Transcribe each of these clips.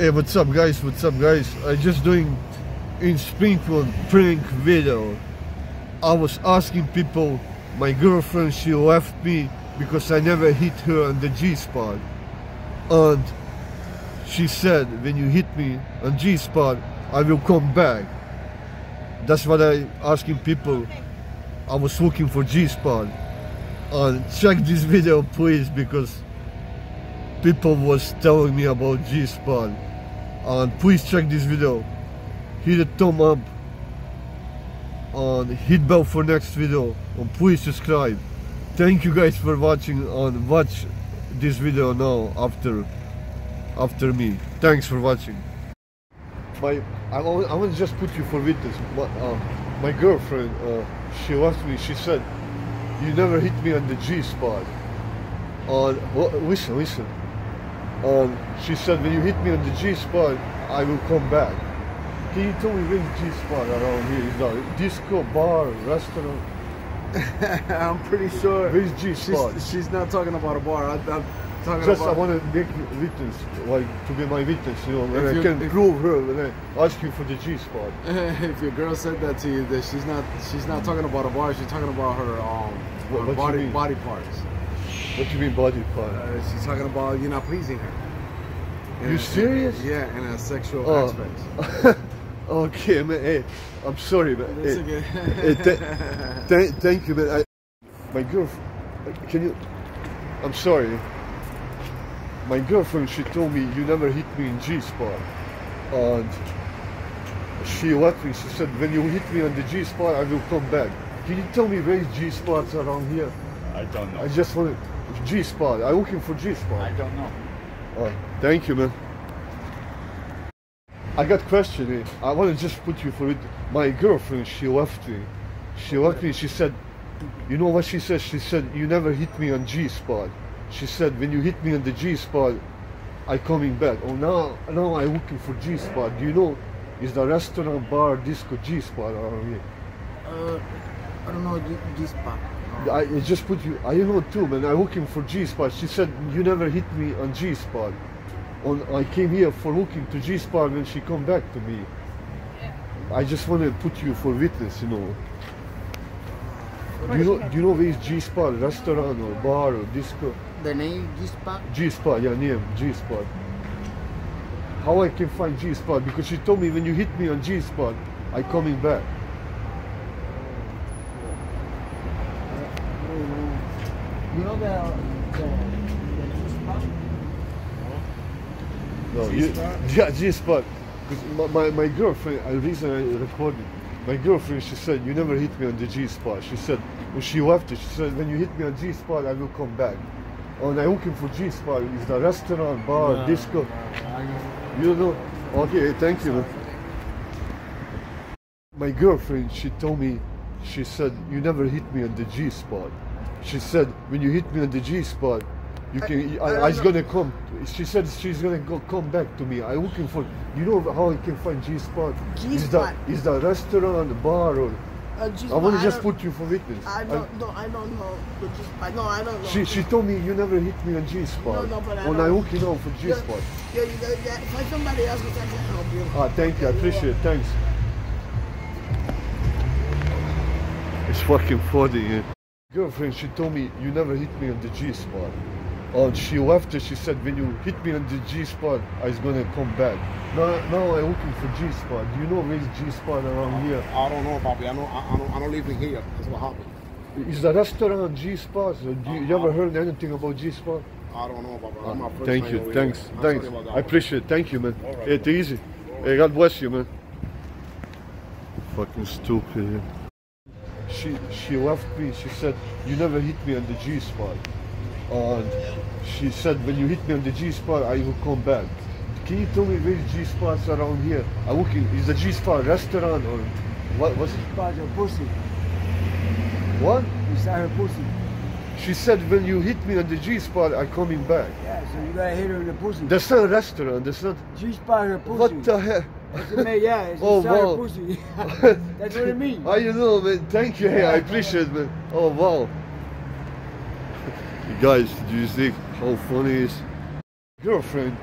Hey, what's up, guys? What's up, guys? I just doing in Springfield prank video. I was asking people, my girlfriend, she left me because I never hit her on the G spot, and she said, when you hit me on G spot, I will come back. That's what I asking people. I was looking for G spot, and check this video, please, because people was telling me about G spot and please check this video. Hit a thumb up. And hit bell for next video. And please subscribe. Thank you guys for watching and watch this video now after after me. Thanks for watching. My I want, to just put you for witness. My, uh, my girlfriend uh, she left me. She said you never hit me on the G spot. And well, listen listen um, she said, when you hit me on the G spot, I will come back. Can you tell me where's G spot around here? Is that disco, bar, restaurant? I'm pretty sure. Where's G spot? She's, she's not talking about a bar. I, am talking Just about. I want to make witness, like to be my witness, you know, and If I you- can prove her and I ask you for the G spot. if your girl said that to you, that she's not she's not talking about a bar. She's talking about her um What- her what body body parts. What do you mean body part? Uh, she's talking about you not pleasing her. You serious? Yeah, in a sexual Oh. aspect. okay, man. Hey, I'm sorry, man. It's Hey, okay. hey, th- th- thank you, man. I, my girlfriend, can you? I'm sorry. My girlfriend, she told me you never hit me in G spot, and she left me. She said, when you hit me on the G spot, I will come back. Can you tell me where G spots are around here? I don't know. I just want G spot. I'm looking for G spot. I don't know. Oh, thank you, man. I got question. I want to just put you for it. My girlfriend, she left me. She left me. She said, you know what she said? She said, you never hit me on G spot. She said, when you hit me on the G spot, I coming back. Oh, now, now I looking for G spot. Do you know? Is the restaurant, bar, disco G spot around here? Uh, I don't know G- G-spot. No. I I just put you. I know too, man. I'm looking for G spot. She said you never hit me on G spot. On I came here for looking to G spot when she come back to me. I just want to put you for witness, you know. Do you know? Do you know where is G spot? Restaurant or bar or disco? The name G-spot? G spot, yeah, name G spot. How I can find G spot? Because she told me when you hit me on G spot, I coming back. You know the uh, the, the G-spot? No, you, G-spot? yeah, G spot. My, my, my girlfriend, the reason I recorded, my girlfriend, she said, you never hit me on the G spot. She said, when she left it, she said, when you hit me on G spot, I will come back. Oh, and I'm looking for G spot. Is the restaurant, bar, disco? You know? Okay, thank you. My girlfriend, she told me, she said, you never hit me on the G spot. She said, when you hit me on the G spot, you can, I, I I, don't was know. gonna come. She said she's gonna go come back to me. I'm looking for, you know how I can find G spot? Is G-spot. that is the restaurant, the bar, or Uh, I want to just put you for witness. I I- don't know. I don't know the. No, I don't know. she she told me you never hit me on G spot. No, no, but I when I'm looking out for G Yeah, spot. Yeah, you got that. Find somebody else I can help you. Ah, thank you. I appreciate it. Thanks. It's fucking funny. Yeah. Girlfriend, she told me you never hit me on the G spot. And she left it. She said when you hit me on the G spot, I was gonna come back. Now, now I'm looking for G spot. Do you know where's G spot around here? I don't know, Bobby. I know. I, I don't. I don't live in here. That's what happened. Is the restaurant G spot? Do you, uh, you ever uh, heard anything about G spot? I don't know, Bobby. I'm uh, my first Thank you. Thanks. Here. Thanks. sorry about that I appreciate it. Thank you, man. All right, It's easy. Hey, God bless you, man. Fucking stupid. She she left me. She said you never hit me on the G spot. And she said when you hit me on the G spot, I will come back. Can you tell me where G spots around here? I'm looking. Is the G spot restaurant or what? What's G-spot your pussy. what? Inside her pussy. She said when you hit me on the G spot, I'm coming back. Yeah, so you gotta hit her in the pussy. That's not a restaurant. That's not. G-spot her pussy. What the hell? That's it, man. Yeah, it's Oh, inside wow. her pussy. That's what it means. How you know, man? Thank you. Hey, I appreciate it, man. Oh, wow. You guys, do you see how funny it is? Girlfriend,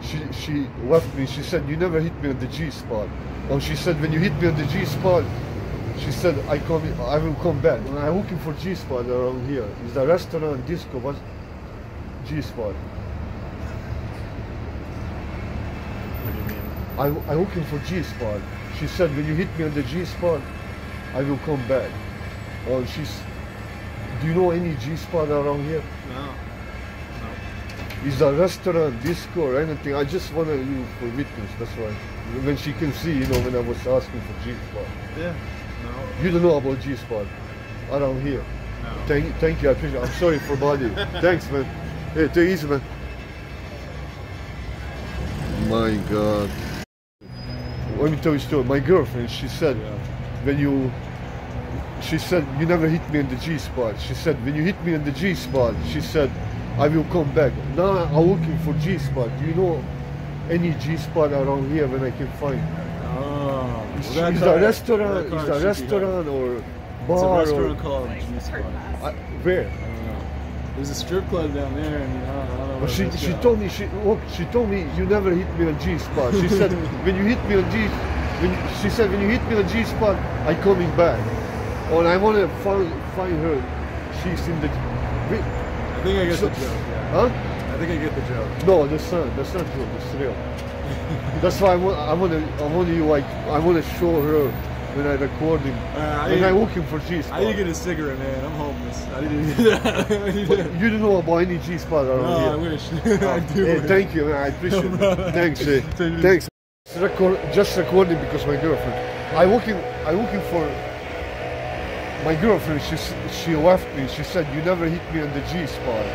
she she left me. She said, "You never hit me on the G spot." Oh, she said, "When you hit me on the G spot." She said, I come, I will come back. And I'm looking for G spot around here. Is the restaurant disco? What's G spot? What do you mean? I, I'm looking for G spot. She said, when you hit me on the G spot, I will come back. Oh, she's. Do you know any G spot around here? No. Is the restaurant, disco, or anything? I just wanted you for witness. That's why. When she can see, you know, when I was asking for G spot. Yeah. No. You don't know about G spot around here. No. Thank, thank you. I appreciate. I'm sorry for body. Thanks, man. Hey, take easy, man. My God. Let me tell you a story. My girlfriend, she said, Yeah. when you, she said, you never hit me in the G spot. She said, when you hit me in the G spot, she said, I will come back. Now I'm looking for G spot. Do you know any G spot around here when I can find? Oh. Is, well, that is car- the restaurant, that is car the should be restaurant or bar It's a restaurant or called G Spot. I, where? I don't know. There's a strip club down there, and I don't, I don't know. But she, she at. told me she look she told me you never hit me on G spot. She said when you hit me on G, when she said when you hit me on G spot, I coming back. Oh, and I want to find find her. She's in the we- I think I get So- the joke. Yeah. huh? I think I get the joke. No, that's not that's not true. That's real. That's why I want I want to I want you like I want to show her when I recording Uh, when I'm looking for G I spot. I need to get a cigarette, man. I'm homeless. I need to do that. I need But to- you don't know about any G spot around no, here. I wish. I do. Hey, wish. thank you, man. I appreciate No it. Thanks, eh. Thanks. Record, just recording because my girlfriend. I looking, I looking for my girlfriend. She she left me. She said you never hit me on the G spot.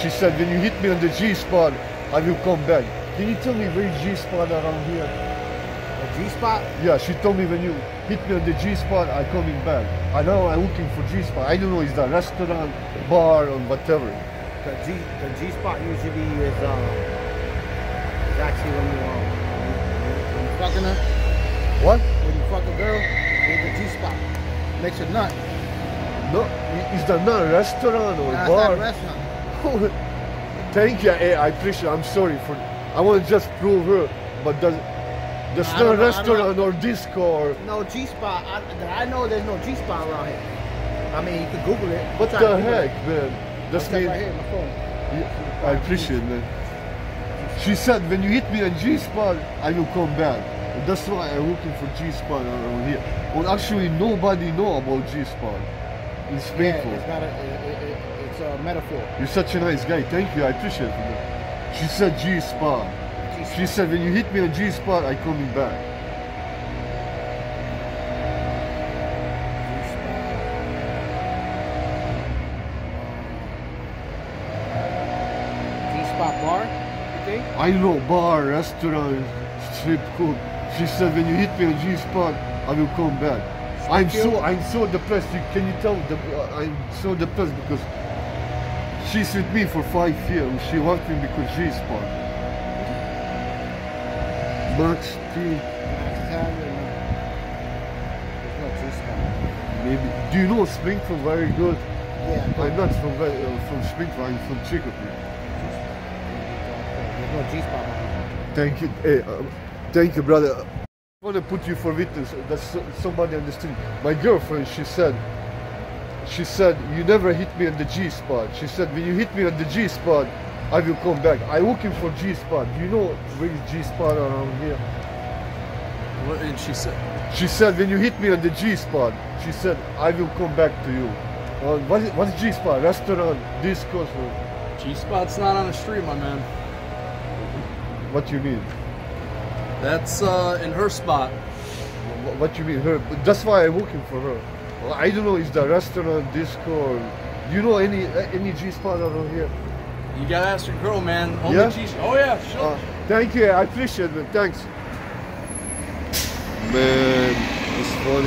She said when you hit me on the G spot, I will come back. Can you tell me where is G spot around here? A G spot? Yeah, she told me when you hit me on the G spot, I coming back. I know I'm looking for G spot. I don't know is that restaurant, bar, or whatever. The G the G spot usually is um is actually when you um when you fucking her, What? when you fuck a girl, it's the G spot. Makes her nut. No, is that not a restaurant or That's bar? not a restaurant. Thank you. I appreciate. I'm sorry for. I want to just prove her, but does there's no know, restaurant or disco or No G spot. I, I know there's no G spot around here. I mean, you could Google it. what the heck, it. man? That's mean. right here my phone. Yeah, I appreciate, man. She said when you hit me on G spot, I will come back. And that's why I'm looking for G spot around here. Well, actually, nobody know about G spot in Yeah, it's not a. It, it, it, it's a metaphor. You're such a nice guy. Thank you. I appreciate it. She said G spot. She said when you hit me on G spot, I coming back. G spot bar. You think? I know bar, restaurant, strip club. She said when you hit me on G spot, I will come back. I'm so I'm so depressed. You, can you tell? The, uh, I'm so depressed because she's with me for five years. She left me because she's spot. Max T, Max Tavern. There's no G spot. maybe. Do you know Springfield very good? Yeah. I'm not from very- uh, from Springfield. I'm from Chicopee. There's no G spot. Thank you. Hey, uh, thank you, brother. I want to put you for witness. That so- somebody understood. My girlfriend, she said, she said, you never hit me on the G spot. She said, when you hit me on the G spot, I will come back. I'm looking for G spot. Do you know where is G spot around here? What, and she said, She said, when you hit me on the G spot, she said, I will come back to you. Uh, what is, what's G spot? Restaurant, disco, G Spot's not on the street, my man. what you mean? That's uh, in her spot. Wh- What you mean her? That's why I'm looking for her. Well, I don't know. Is the restaurant disco? Or, you know any any G spot around here? You gotta ask your girl, man. Only Yeah? G. Oh yeah, sure. Uh, thank you. I appreciate it. Thanks. Man, it's funny.